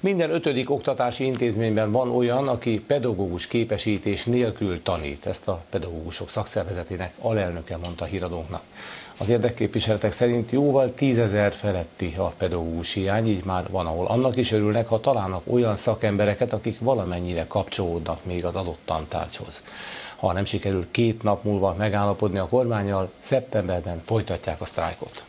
Minden ötödik oktatási intézményben van olyan, aki pedagógus képesítés nélkül tanít. Ezt a pedagógusok szakszervezetének alelnöke mondta híradónknak. Az érdekképviseletek szerint jóval tízezer feletti a pedagógus hiány, így már van, ahol annak is örülnek, ha találnak olyan szakembereket, akik valamennyire kapcsolódnak még az adott tantárgyhoz. Ha nem sikerül két nap múlva megállapodni a kormányjal, szeptemberben folytatják a sztrájkot.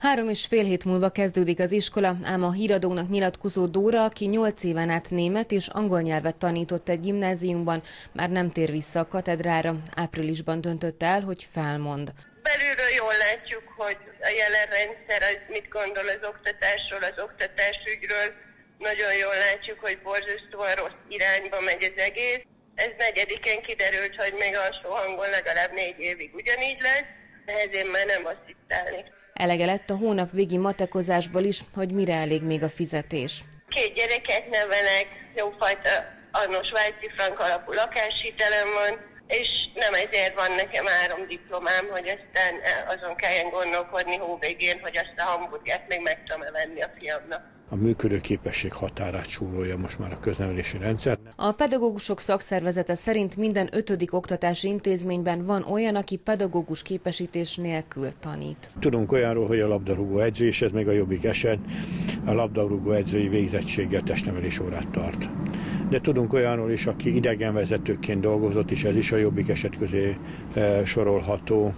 Három és fél hét múlva kezdődik az iskola, ám a híradónak nyilatkozó Dóra, aki nyolc éven át német és angol nyelvet tanított egy gimnáziumban, már nem tér vissza a katedrára. Áprilisban döntött el, hogy felmond. Belülről jól látjuk, hogy a jelen rendszer az mit gondol az oktatásról, az oktatásügyről. Nagyon jól látjuk, hogy borzasztóan rossz irányba megy az egész. Ez negyedikén kiderült, hogy még alsó hangon legalább négy évig ugyanígy lesz, ehhez én már nem asszisztálni. Elege lett a hónap végi matekozásból is, hogy mire elég még a fizetés. Két gyereket nevelek, jófajta annos svájci frank alapú lakáshitelem van, és nem ezért van nekem három diplomám, hogy aztán azon kelljen gondolkodni hóvégén, hogy azt a hamburgert még meg tudom-e venni a fiamnak a működőképesség határát súrolja most már a köznevelési rendszer. A pedagógusok szakszervezete szerint minden ötödik oktatási intézményben van olyan, aki pedagógus képesítés nélkül tanít. Tudunk olyanról, hogy a labdarúgó edző, és ez még a jobbik eset, a labdarúgó edzői végzettséggel testnevelés órát tart. De tudunk olyanról is, aki idegenvezetőként dolgozott, és ez is a jobbik eset közé e, sorolható,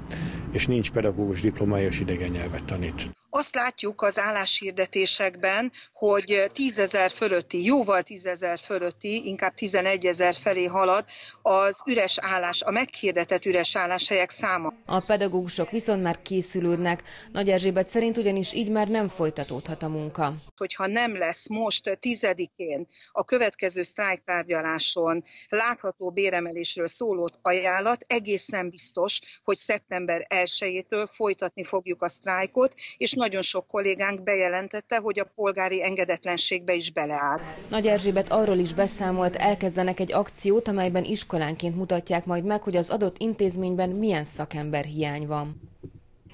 és nincs pedagógus diplomája, és idegen nyelvet tanít. Azt látjuk az álláshirdetésekben, hogy tízezer fölötti, jóval tízezer fölötti, inkább tizenegyezer felé halad az üres állás, a meghirdetett üres álláshelyek száma. A pedagógusok viszont már készülődnek. Nagy Erzsébet szerint ugyanis így már nem folytatódhat a munka. Hogyha nem lesz most tizedikén a következő sztrájktárgyaláson látható béremelésről szóló ajánlat, egészen biztos, hogy szeptember 1-től folytatni fogjuk a sztrájkot, és nagyon sok kollégánk bejelentette, hogy a polgári engedetlenségbe is beleáll. Nagy Erzsébet arról is beszámolt, elkezdenek egy akciót, amelyben iskolánként mutatják majd meg, hogy az adott intézményben milyen szakember hiány van.